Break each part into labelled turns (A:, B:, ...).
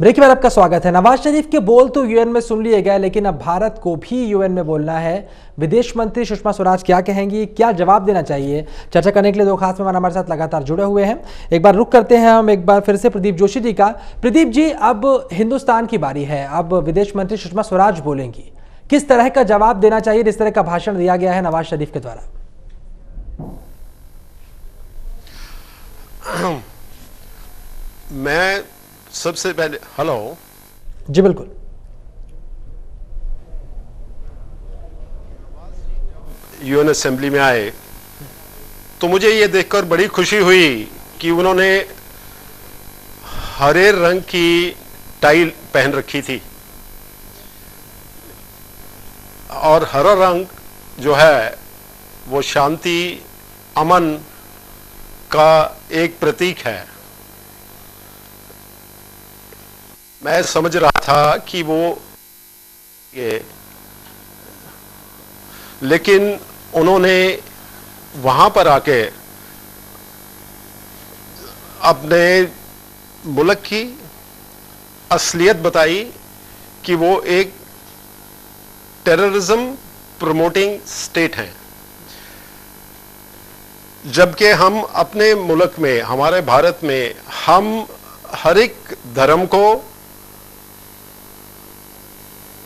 A: Break में आपका स्वागत है। नवाज़ शरीफ के बोल तो यूएन में सुन लिए गए, लेकिन अब भारत को भी यूएन में बोलना है। विदेश मंत्री सुषमा स्वराज क्या कहेंगी, क्या जवाब देना चाहिए? चर्चा करने के लिए दो खास मेहमान हमारे साथ लगातार जुड़े हुए हैं। एक बार रुक करते हैं हम, एक बार फिर से प्रदीप जोशी जी का। प्रदीप जी, अब हिंदुस्तान की बारी है। अब विदेश मंत्री सुषमा स्वराज बोलेंगी। किस तरह का जवाब देना चाहिए, जिस तरह का भाषण दिया गया है नवाज़ शरीफ के द्वारा?
B: मैं सबसे पहले हेलो
A: जी बिल्कुल।
B: यूएन असेंबली में आए। तो मुझे ये देखकर बड़ी खुशी हुई कि उन्होंने हरे रंग की टाई पहन रखी थी। और हरा रंग जो है वो शांति अमन का एक प्रतीक है। मैं समझ रहा था कि वो ये। लेकिन उन्होंने वहाँ पर आके अपने मुल्क की असलियत बताई कि वो एक टेररिज्म प्रमोटिंग स्टेट है। जबकि हम अपने मुल्क में, हमारे भारत में, हम हर एक धर्म को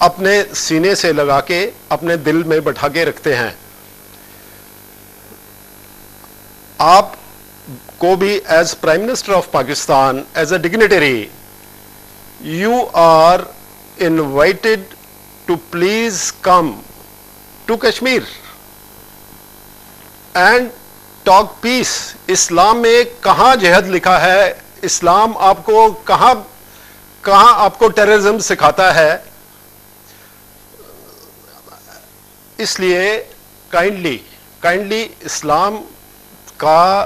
B: अपने सीने से लगा के अपने दिल में बैठा के रखते हैं। आप को भी as prime minister of Pakistan as a dignitary you are invited to please come to Kashmir and talk peace इस्लाम में कहाँ जहद लिखा है? इस्लाम आपको कहाँ कहाँ आपको टेररिज्म सिखाता है? इसलिए काइंडली काइंडली इस्लाम का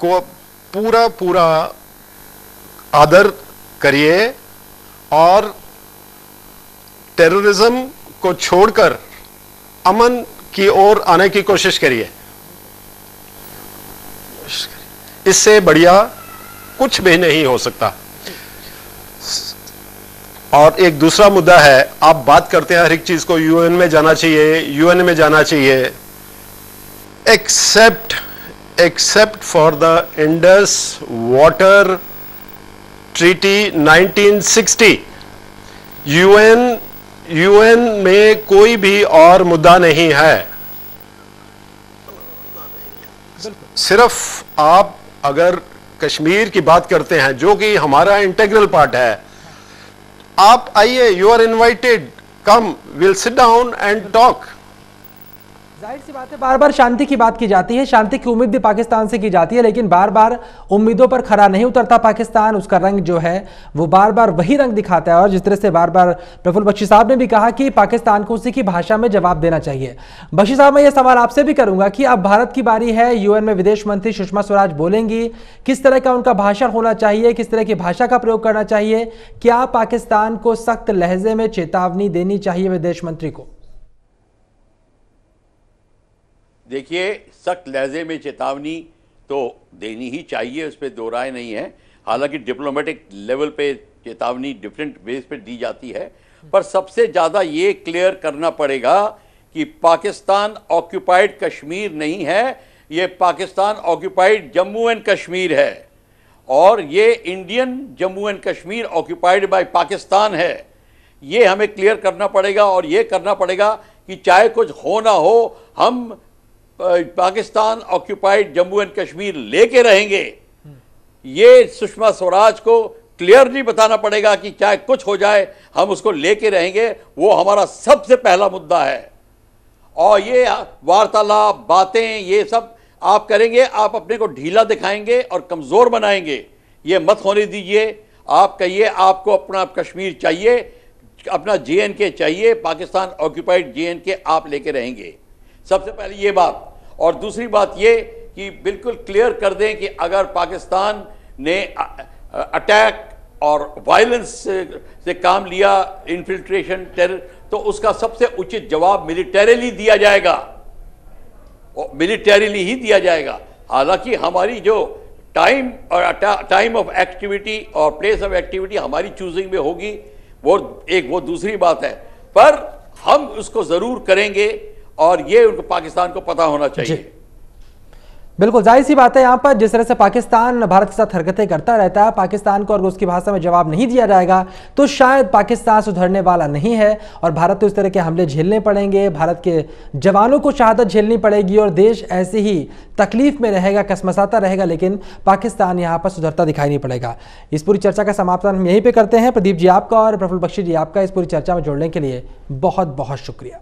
B: को पूरा पूरा आदर करिए और टेररिज्म को छोड़कर अमन की ओर आने की कोशिश करिए। इससे बढ़िया कुछ भी नहीं हो सकता। और एक दूसरा मुद्दा है, आप बात करते हैं हर एक चीज़ को यूएन में जाना चाहिए यूएन में जाना चाहिए। Except except for the Indus water treaty 1960 UN UN में कोई भी और मुद्दा नहीं है। सिर्फ़ आप अगर कश्मीर की बात करते हैं, जो कि हमारा इंटेग्रल पार्ट है आप आइए you are invited come will sit down and talk
A: ज़ाहिर सी बात है बार बार शांति की बात की जाती है, शांति की उम्मीद भी पाकिस्तान से की जाती है, लेकिन बार बार उम्मीदों पर खरा नहीं उतरता पाकिस्तान। उसका रंग जो है, वो बार बार वही रंग दिखाता है और जिस तरह से बार बार प्रफुल्ल बख्शी साहब ने भी कहा कि पाकिस्तान को उसी की भाषा में जवाब देना चाहिए। बख्शी साहब, मैं ये सवाल आपसे भी करूँगा कि अब भारत की बारी है, यूएन में विदेश मंत्री सुषमा स्वराज बोलेंगी, किस तरह का उनका भाषण होना चाहिए, किस तरह की भाषा का प्रयोग करना चाहिए, क्या पाकिस्तान को सख्त लहजे में चेतावनी देनी चाहिए विदेश मंत्री को?
C: देखिए, सख्त लहजे में चेतावनी तो देनी ही चाहिए, उस पर दो राय नहीं है। हालाँकि डिप्लोमेटिक लेवल पे चेतावनी डिफरेंट बेस पे दी जाती है, पर सबसे ज़्यादा ये क्लियर करना पड़ेगा कि पाकिस्तान ऑक्यूपाइड कश्मीर नहीं है, ये पाकिस्तान ऑक्यूपाइड जम्मू एंड कश्मीर है, और ये Indian Jammu and Kashmir occupied by Pakistan है। ये हमें क्लियर करना पड़ेगा, और ये करना पड़ेगा कि चाहे कुछ हो ना हो, हम पाकिस्तान ऑक्यूपाइड जम्मू एंड कश्मीर लेके रहेंगे। ये सुषमा स्वराज को क्लियरली बताना पड़ेगा कि चाहे कुछ हो जाए, हम उसको लेके रहेंगे। वो हमारा सबसे पहला मुद्दा है। और ये वार्तालाप, बातें, ये सब आप करेंगे, आप अपने को ढीला दिखाएँगे और कमज़ोर बनाएँगे। ये मत होने दीजिए। आप कहिए, आपको अपना कश्मीर चाहिए, अपना जे चाहिए, पाकिस्तान ऑक्यूपाइड जे आप लेके रहेंगे। सबसे पहले ये बात और दूसरी बात ये कि बिल्कुल क्लियर कर दें कि अगर पाकिस्तान ने अटैक और वायलेंस से, काम लिया इन्फिल्ट्रेशन टेरर तो उसका सबसे उचित जवाब मिलिटरीली दिया जाएगा। मिलिटरीली ही दिया जाएगा। हालाँकि हमारी जो टाइम और टाइम ऑफ़ एक्टिविटी और प्लेस ऑफ़ एक्टिविटी हमारी चूजिंग में होगी वो एक वो दूसरी बात है। पर हम उसको ज़रूर करेंगे और ये उनको पाकिस्तान को पता होना चाहिए।
A: बिल्कुल, ज़ाहिर सी बात है यहाँ पर जिस तरह से पाकिस्तान भारत के साथ हरकतें करता रहता है, पाकिस्तान को अगर उसकी भाषा में जवाब नहीं दिया जाएगा तो शायद पाकिस्तान सुधरने वाला नहीं है और भारत को इस तरह के हमले झेलने पड़ेंगे, भारत के जवानों को शहादत झेलनी पड़ेगी और देश ऐसे ही तकलीफ़ में रहेगा, कसमसाता रहेगा, लेकिन पाकिस्तान यहाँ पर सुधरता दिखाई नहीं पड़ेगा। इस पूरी चर्चा का समापन हम यहीं पर करते हैं। प्रदीप जी आपका और प्रफुल बख्शी जी आपका इस पूरी चर्चा में जोड़ने के लिए बहुत बहुत शुक्रिया।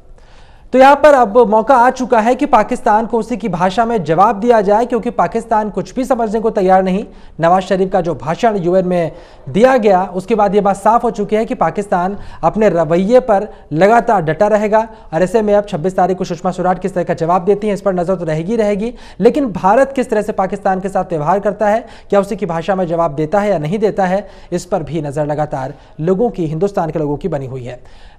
A: तो यहाँ पर अब मौका आ चुका है कि पाकिस्तान को उसी की भाषा में जवाब दिया जाए, क्योंकि पाकिस्तान कुछ भी समझने को तैयार नहीं। नवाज़ शरीफ का जो भाषण यूएन में दिया गया, उसके बाद यह बात साफ़ हो चुकी है कि पाकिस्तान अपने रवैये पर लगातार डटा रहेगा। और ऐसे में अब छब्बीस तारीख को सुषमा स्वराज किस तरह का जवाब देती हैं, इस पर नज़र तो रहेगी रहेगी। लेकिन भारत किस तरह से पाकिस्तान के साथ व्यवहार करता है, क्या उसी की भाषा में जवाब देता है या नहीं देता है, इस पर भी नज़र लगातार लोगों की, हिंदुस्तान के लोगों की बनी हुई है।